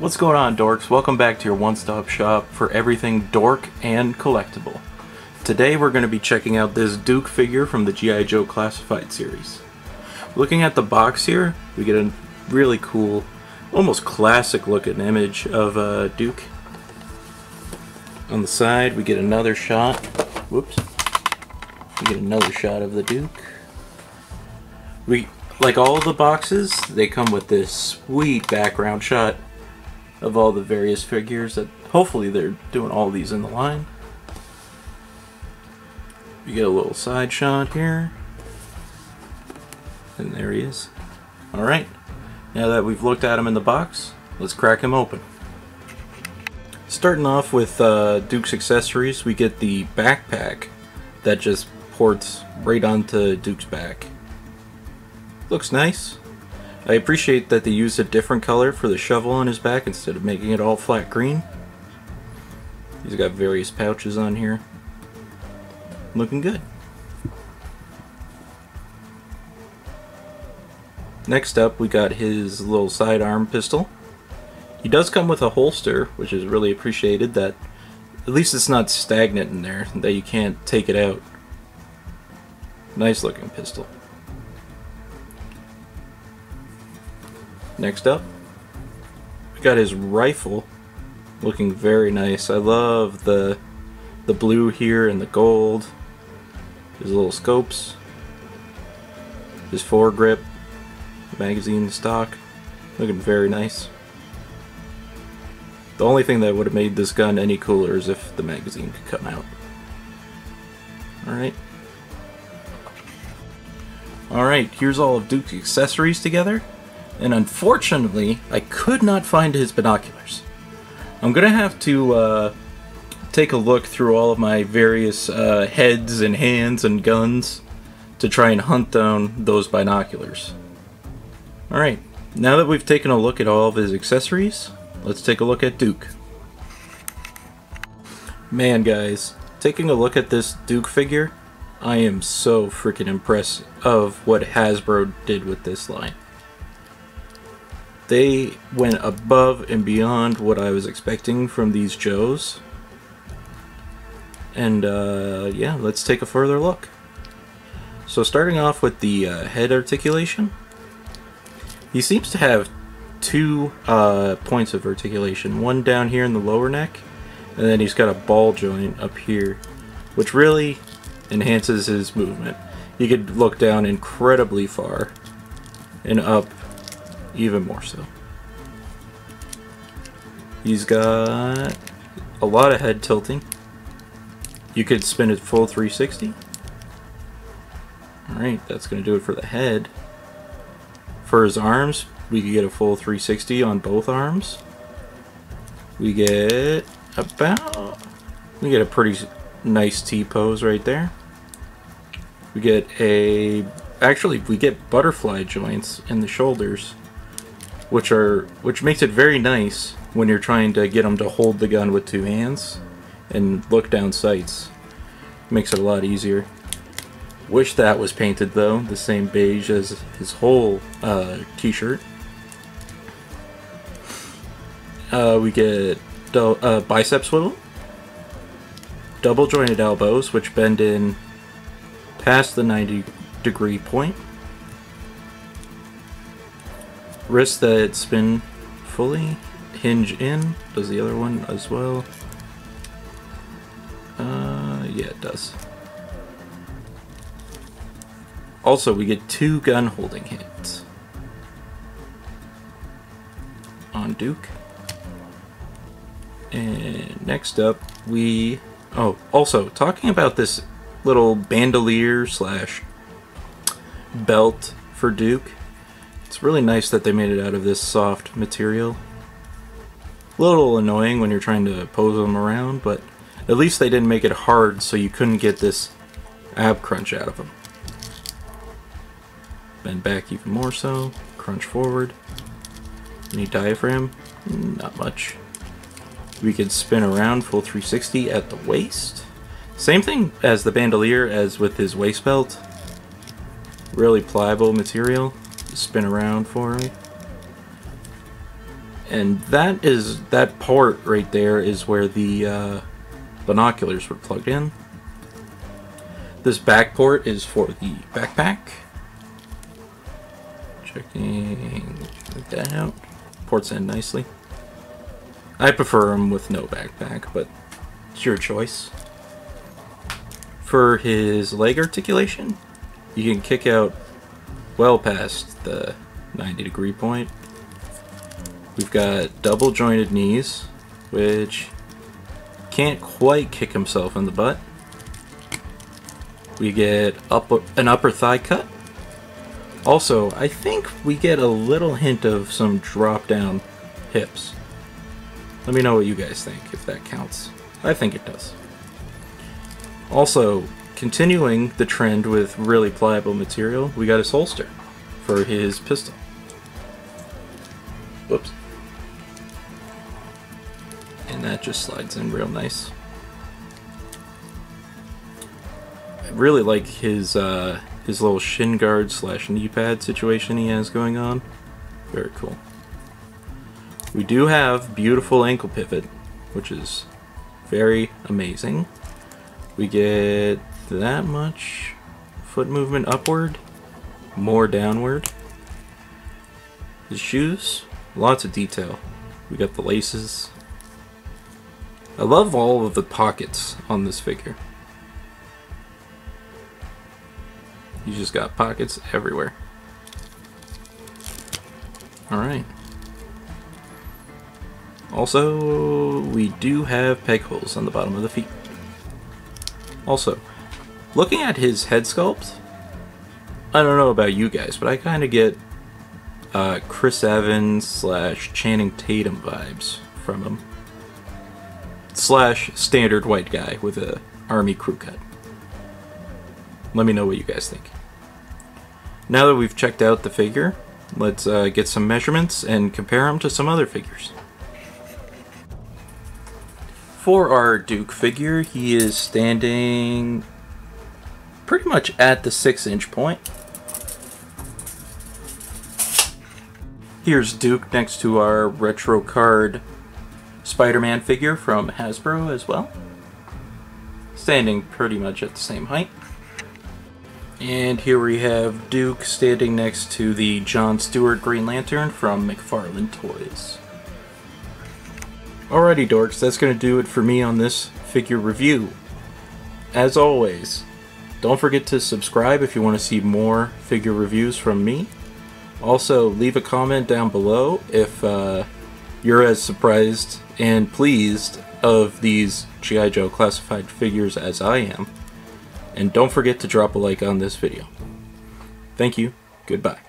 What's going on, dorks? Welcome back to your one-stop shop for everything dork and collectible. Today we're going to be checking out this Duke figure from the G.I. Joe Classified series. Looking at the box here, we get a really cool, almost classic looking image of uh, Duke. On the side, we get another shot. Whoops. We get another shot of the Duke. We, like all the boxes, they come with this sweet background shot of all the various figures that hopefully they're doing all these in the line. You get a little side shot here. And there he is. Alright, now that we've looked at him in the box, let's crack him open. Starting off with uh, Duke's accessories, we get the backpack that just ports right onto Duke's back. Looks nice. I appreciate that they used a different color for the shovel on his back instead of making it all flat green. He's got various pouches on here. Looking good. Next up, we got his little sidearm pistol. He does come with a holster, which is really appreciated that at least it's not stagnant in there, that you can't take it out. Nice looking pistol. Next up, we got his rifle, looking very nice. I love the the blue here and the gold. His little scopes, his foregrip, magazine stock, looking very nice. The only thing that would have made this gun any cooler is if the magazine could come out. Alright. Alright, here's all of Duke's accessories together and unfortunately, I could not find his binoculars. I'm gonna have to uh, take a look through all of my various uh, heads and hands and guns to try and hunt down those binoculars. Alright, now that we've taken a look at all of his accessories, let's take a look at Duke. Man, guys, taking a look at this Duke figure, I am so freaking impressed of what Hasbro did with this line they went above and beyond what I was expecting from these Joes. And uh, yeah, let's take a further look. So starting off with the uh, head articulation, he seems to have two uh, points of articulation. One down here in the lower neck, and then he's got a ball joint up here, which really enhances his movement. He could look down incredibly far and up even more so. He's got a lot of head tilting. You could spin it full 360. Alright, that's going to do it for the head. For his arms, we could get a full 360 on both arms. We get about... We get a pretty nice T-pose right there. We get a... Actually, we get butterfly joints in the shoulders which are which makes it very nice when you're trying to get them to hold the gun with two hands and look down sights. Makes it a lot easier. Wish that was painted though, the same beige as his whole uh, t-shirt. Uh, we get uh, bicep swivel, double jointed elbows which bend in past the 90 degree point, wrist that spin fully, hinge in, does the other one as well? Uh, yeah, it does. Also, we get two gun holding hands on Duke. And next up, we... Oh, also, talking about this little bandolier slash belt for Duke. It's really nice that they made it out of this soft material. A little annoying when you're trying to pose them around, but at least they didn't make it hard so you couldn't get this ab crunch out of them. Bend back even more so, crunch forward. Any diaphragm? Not much. We could spin around full 360 at the waist. Same thing as the bandolier as with his waist belt. Really pliable material spin around for me. And that is that port right there is where the uh, binoculars were plugged in. This back port is for the backpack. Checking that out. Ports in nicely. I prefer them with no backpack, but it's your choice. For his leg articulation, you can kick out well past the 90 degree point. We've got double jointed knees, which can't quite kick himself in the butt. We get upper, an upper thigh cut. Also, I think we get a little hint of some drop down hips. Let me know what you guys think, if that counts. I think it does. Also, continuing the trend with really pliable material, we got his holster for his pistol. Whoops. And that just slides in real nice. I really like his uh, his little shin guard slash knee pad situation he has going on. Very cool. We do have beautiful ankle pivot, which is very amazing. We get that much foot movement upward, more downward. The shoes, lots of detail. We got the laces. I love all of the pockets on this figure. You just got pockets everywhere. Alright. Also, we do have peg holes on the bottom of the feet. Also, looking at his head sculpt, I don't know about you guys, but I kind of get uh, Chris Evans slash Channing Tatum vibes from him. Slash standard white guy with a army crew cut. Let me know what you guys think. Now that we've checked out the figure, let's uh, get some measurements and compare them to some other figures. For our Duke figure, he is standing pretty much at the 6 inch point. Here's Duke next to our retro card Spider-Man figure from Hasbro as well. Standing pretty much at the same height. And here we have Duke standing next to the John Stewart Green Lantern from McFarlane Toys. Alrighty dorks, that's going to do it for me on this figure review. As always, don't forget to subscribe if you want to see more figure reviews from me. Also, leave a comment down below if uh, you're as surprised and pleased of these G.I. Joe classified figures as I am. And don't forget to drop a like on this video. Thank you. Goodbye.